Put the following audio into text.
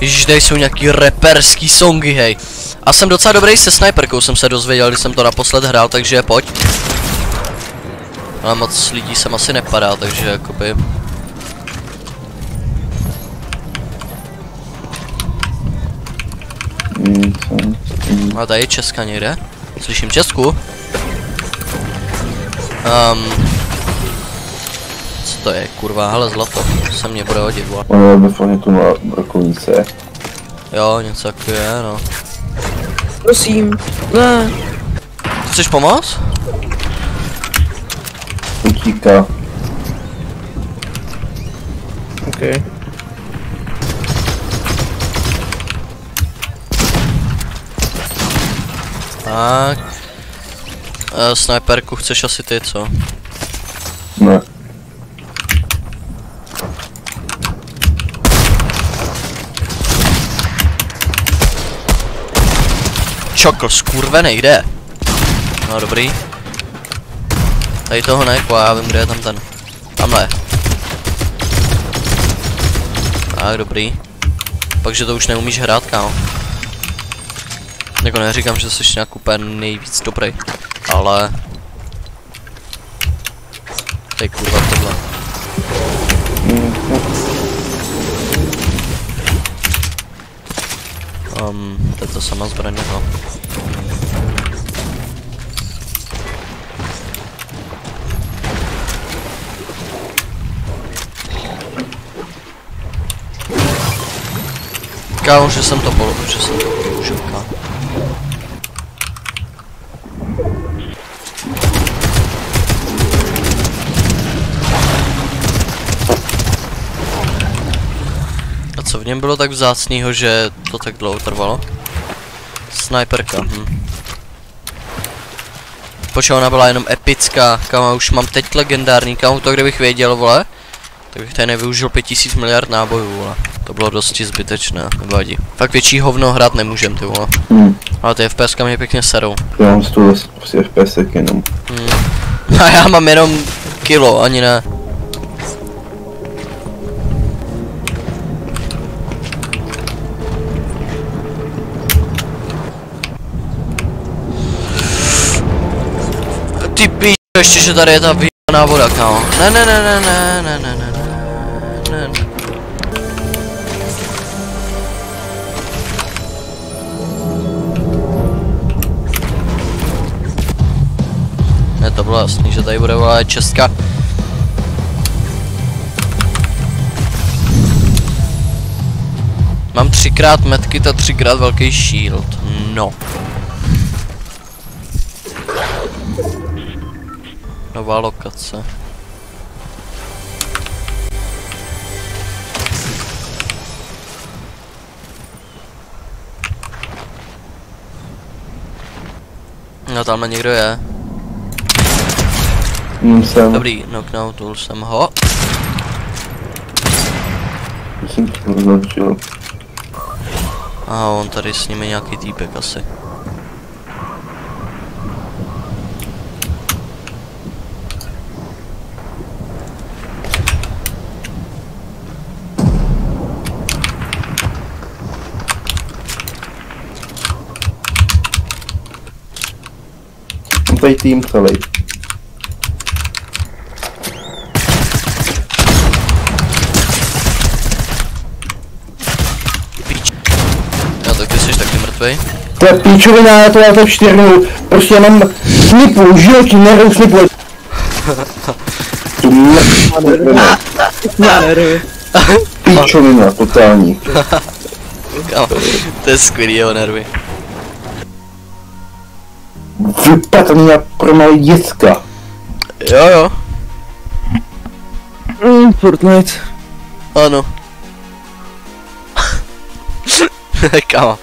Ježiš, tady jsou nějaký reperský songy, hej. A jsem docela dobrý se sniperkou, jsem se dozvěděl, když jsem to naposled hrál, takže pojď. Ale moc lidí sem asi nepadá, takže jakoby... A tady je Česka někde? Slyším Česku? Um, to je, kurva, hele zlato, to se mě bude hodit, vole. Ono je fakt tu na brokovnice. Jo, něco jako je, no. Prosím. Ne. Chceš pomoct? Utíká. OK. Tak. Uh, sniperku chceš asi ty, co? Čokl, skurvenej, kde? No dobrý. Tady toho ne, já vím, kde je tam ten. Tamhle. Tak, dobrý. Pak, že to už neumíš hrát, kámo. Jako neříkám, že jsi nějak úplně nejvíc dobrý, ale... Tady kurva tohle. Um, to je to sama zbraň, no. Kámo, že jsem to polo, že jsem to co v něm bylo tak vzácnýho, že to tak dlouho trvalo? Sniperka, hm. Počkej, ona byla jenom epická, kámo, už mám teď legendární, kámo, to kdybych věděl, vole, tak bych tady nevyužil 5000 miliard nábojů, vole. To bylo dosti zbytečné, nevadí. Fakt větší hovno hrát nemůžem, ty vole. Hm. Ale ty FPS mě pěkně serou. Já mám 100 prostě FPS jenom. Hmm. A já mám jenom kilo, ani ne. Píš, ještě, že tady je ta vyjebaná voda, kámo. Ne, ne, ne, ne, ne, ne, ne, ne, ne, ne. Ne, to bylo jasný, že tady bude vole Česka. Mám třikrát metky a třikrát velký shield. No. Nová lokace. No tamhle někdo je. Hm, jsem. Dobrý, knocknoutul jsem ho. Jsem to označil. A on tady s nimi nějaký týpek asi. Tady tým celý. Jo, tak ty jsi taky mrtvej. To je píčovina, já to já to čtyřnu. Prostě já mám snipu, životí nervou snipu. Tu mrtvá Já nervy. píčovina, totální. Kámo, to je skvělý jeho nervy. Vypadá mě pro malý děcka. Jo jo, Mm, Fortnite. ano. Kámo,